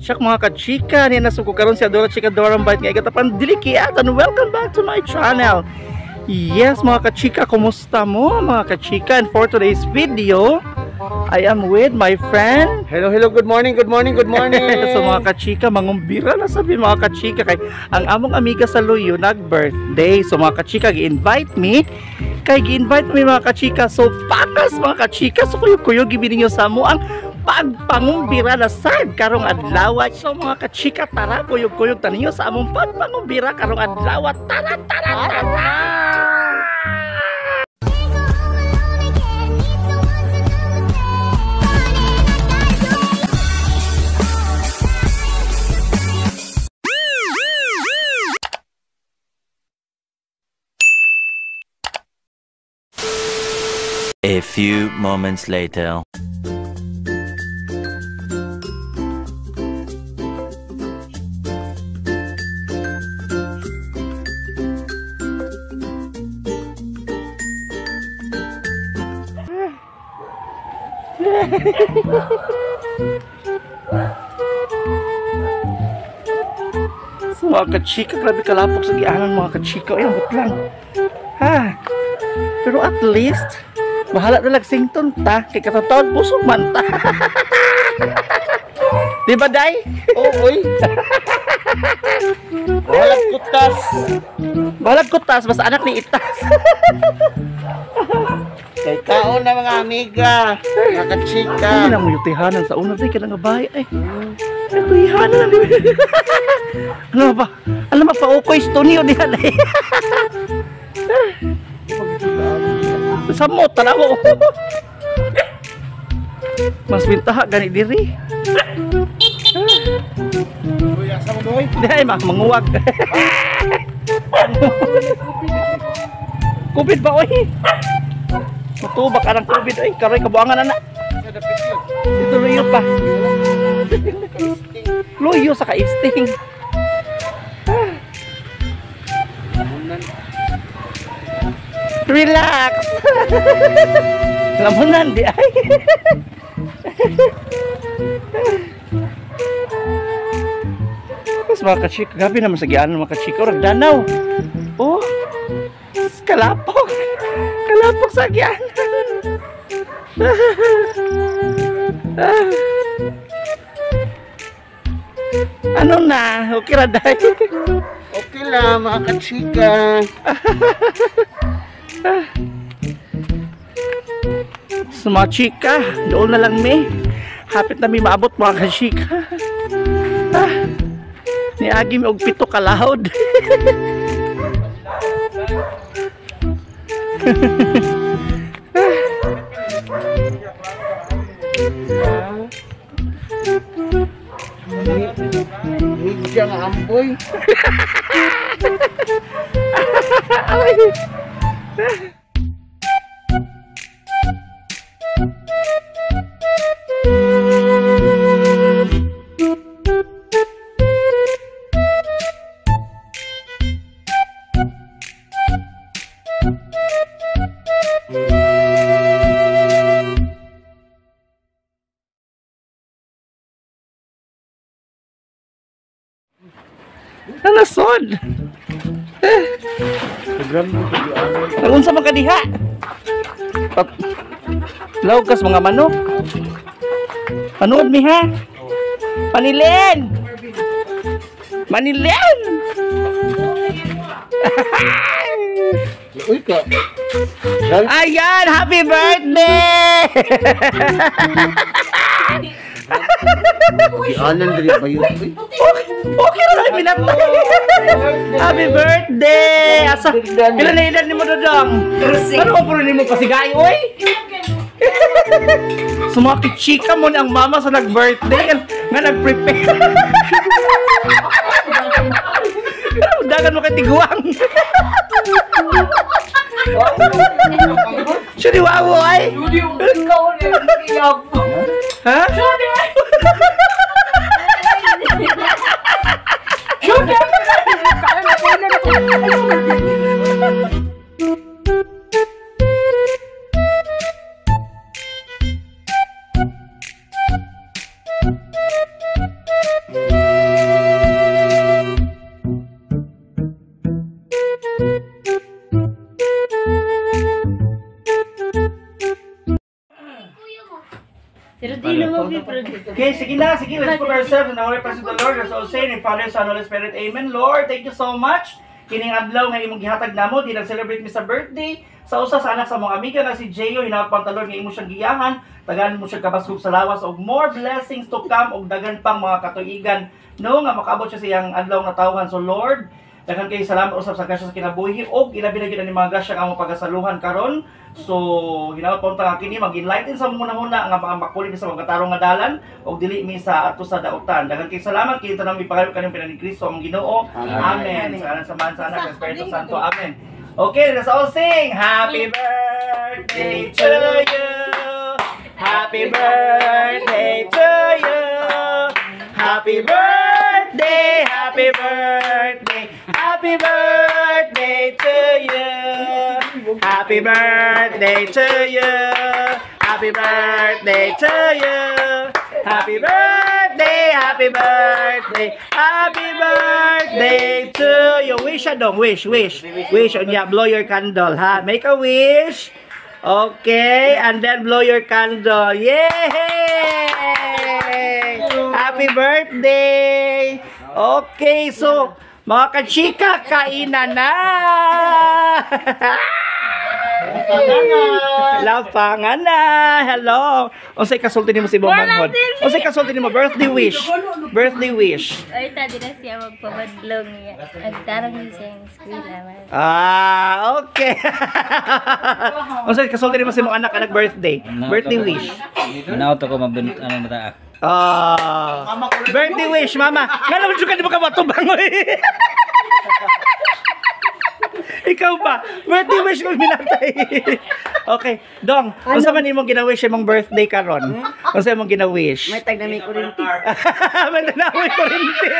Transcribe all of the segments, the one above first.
Siya mga kachika, niya nasuko karon si Adora Chika Dorang Bite nga igatapan dilikiat and welcome back to my channel. Yes mga kachika, kumusta mo mga kachika? And for today's video, I am with my friend Hello, hello, good morning, good morning, good morning. so mga kachika, mangumbira na sabi mga kachika kay ang among amiga sa Luyo nag-birthday. So mga kachika, gi-invite me. Kay gi-invite me mga kachika. So pakas mga kachika, so kuyo-kuyo gibili niyo sa mo ang pagpangumbira na sad karong adlaw. So mga kachika, tara kuyog-kuyog taninyo sa among pagpangumbira karong adlaw. Tara, tara, tara! A few moments later. So, mga kachika, grabe kalapok sa gianan mga kachika. Ayun, but lang. Ha? Pero at least, bahala na lang sington ta. Kay katataon, busog man ta. Di ba, Day? oh, oy. Walang kutas. Balag ko tas, basta anak ni itas. Kay kaon na mga amiga, mga kachika. Ano na mo yung tihanan sa una, Day, ka nga bahay. Ay, ay, tihanan na. di ba? ano ba? Alam mo pa, ukoy, stunyo di halay. Sa mo, tanawa. Mas bintaha, gani diri. Uy, asa mo doy? Di ay, manguwag. COVID ba, oy? Matubak ka ng COVID, oy. Karoy, kabuangan na na. Ito luyo pa. Luyo sa kaisting. Relax. Lamunan di ay. Mas mga kachika, gabi naman sa gianan mga kachika, orang danaw. Oh, kalapok. Kalapok sa gianan. Ano na? Okay ra dahil. Okay lang, mga kachika. Sa mga chika, doon na lang me. Hapit na may maabot mga kachika. Ah, niagi mi og pito kalahod. Midya nga amboy. Nanasod. Nagun sa mga diha. Pap Lawag kas mga manok. Panood mi ha. Panilen. Manilen. Uy ka. Ayan, happy birthday! Anan diri ba yun? Okay, okay na lang pinatay. happy birthday! Asa, ilan na edad ni mo dodong? Ano ko ni mo pasigay, oy? Sumakit chika mo ni ang mama sa nag-birthday nga, nag-prepare. Dagan mo kay tiguang. Siya di wawo ay. Ha? Sudah. Kalian Okay, sige na, sige, let's put ourselves in the holy presence of the Lord. Let's all say in Father, Son, Holy Spirit, Amen. Lord, thank you so much. Kining adlaw nga imong gihatag namo, di nag-celebrate mi sa birthday. Sa usa sa anak sa mga amiga nga si Jeyo, hinawag pang talon nga imo siyang giyahan. Tagaan mo siya kabasog sa lawas og more blessings to come og dagan pang mga katuigan. No nga makabot siya sa iyang adlaw nga tawhan. So Lord, Daghang kay salamat usab sa grasya sa kinabuhi og ilabi na gyud ni mga grasya nga pagasaluhan karon. So hinaot pa unta nga kini mag-enlighten sa muna huna nga makulit sa mga tarong nga dalan og dili mi sa ato sa dautan. Daghang kay salamat kay tanang mipagayon kaning pinani Kristo ang Ginoo. Amen. Sa ngalan sa Man sa Anak Espiritu Santo. Amen. Okay, let's all sing. Happy birthday to you. Happy birthday to you. Happy birthday, happy birthday, happy birthday to you. Happy birthday to you. Happy birthday to you. Happy birthday, happy birthday, happy birthday to you. Wish siya dong, wish, wish. Wish, unya, blow your candle, ha? Make a wish. Okay, and then blow your candle. Yay! Happy birthday! Okay, so, mga kachika, kainan na! Lapangan na! Hello! Unsay kasulti nimo si Bomanghod? Unsay kasulti nimo birthday wish? Birthday wish. Ay, tadi na siya magpabadlong niya. Nagtarang niya siya yung school naman. Ah, okay. Unsay kasulti nimo si mong anak anak birthday? Birthday wish. Manaw to ko mabun ano mata. Ah. birthday wish, mama. Nga naman siya ka di ba ka matubang oy? Ikaw ba? Birthday wish ko minatay. okay, Dong, unsa man imong gina-wish imong birthday karon? Unsa imong gina-wish? May tag na may kurinti. May nanawi kurente.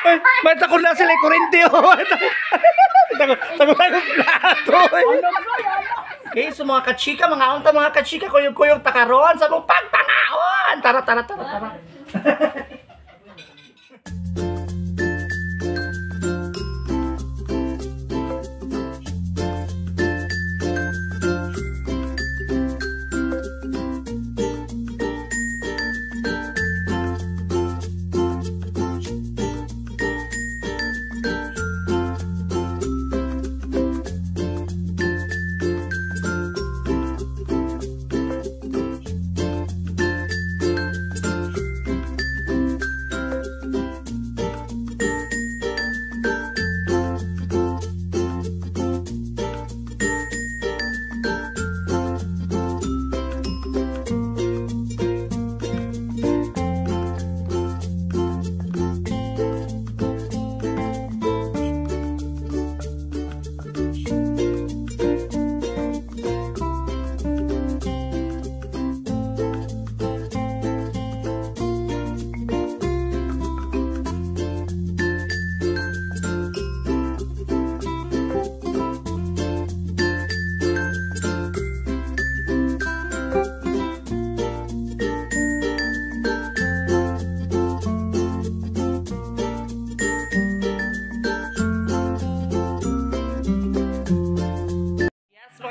Ay, May takot na sila yung kurente. oh. Takot, takot na yung plato. Okay, so mga kachika, mga unta mga kachika, kuyog-kuyog takaron sa mong pagpangaon. Tara, tara, tara, tara.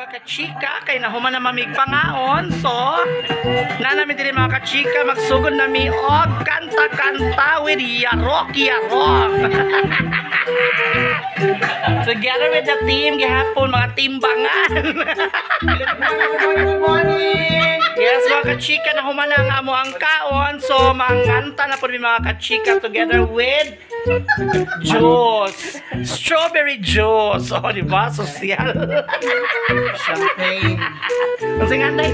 mga kachika, kay nahuman na mamig pangaon. So, na namin din mga kachika, magsugod nami og kanta-kanta with yarok-yarok. Together with the team, gihapon mga timbangan. Good morning! yes, mga kachika, nahuman na ang amo ang kaon. So, manganta na po mga kachika together with juice. Strawberry juice. O, di ba? Sosyal. Champagne. Kasi nga, Nay.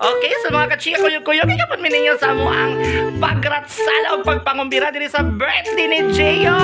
Okay, sa mga kachika kuyo-kuyo, kaya po mininyo sa mo ang pagratsala o pagpangumbira din sa birthday ni Jeyo!